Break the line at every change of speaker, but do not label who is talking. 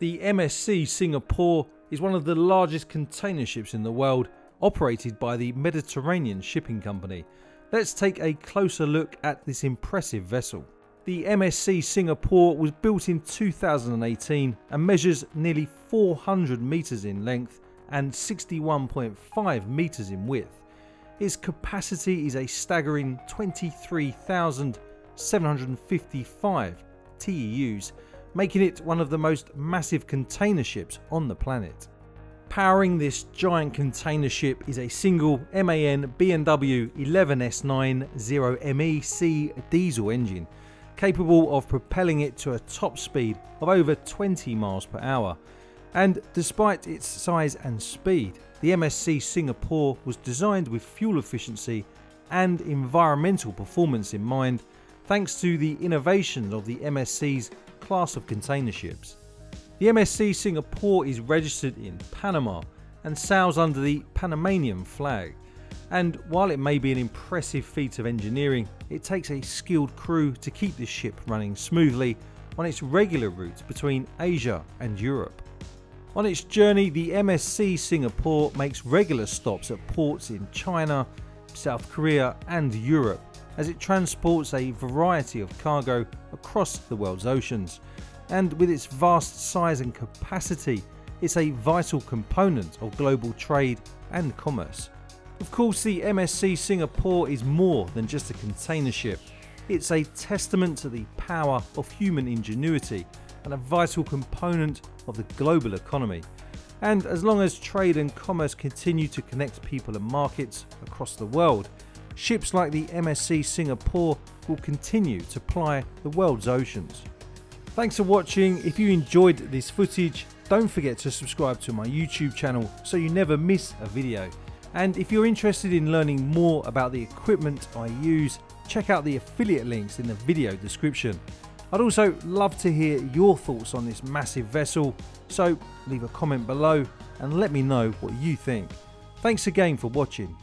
The MSC Singapore is one of the largest container ships in the world, operated by the Mediterranean Shipping Company. Let's take a closer look at this impressive vessel. The MSC Singapore was built in 2018 and measures nearly 400 metres in length and 61.5 metres in width. Its capacity is a staggering 23,755 TEUs, making it one of the most massive container ships on the planet. Powering this giant container ship is a single MAN B&W 11S9 0MEC diesel engine, capable of propelling it to a top speed of over 20 miles per hour. And despite its size and speed, the MSC Singapore was designed with fuel efficiency and environmental performance in mind, thanks to the innovations of the MSC's class of container ships. The MSC Singapore is registered in Panama and sails under the Panamanian flag. And while it may be an impressive feat of engineering, it takes a skilled crew to keep this ship running smoothly on its regular route between Asia and Europe. On its journey, the MSC Singapore makes regular stops at ports in China, South Korea, and Europe as it transports a variety of cargo across the world's oceans. And with its vast size and capacity, it's a vital component of global trade and commerce. Of course, the MSC Singapore is more than just a container ship. It's a testament to the power of human ingenuity and a vital component of the global economy. And as long as trade and commerce continue to connect people and markets across the world, ships like the MSC Singapore will continue to ply the world's oceans. Thanks for watching. If you enjoyed this footage, don't forget to subscribe to my YouTube channel so you never miss a video. And if you're interested in learning more about the equipment I use, check out the affiliate links in the video description. I'd also love to hear your thoughts on this massive vessel, so leave a comment below and let me know what you think. Thanks again for watching.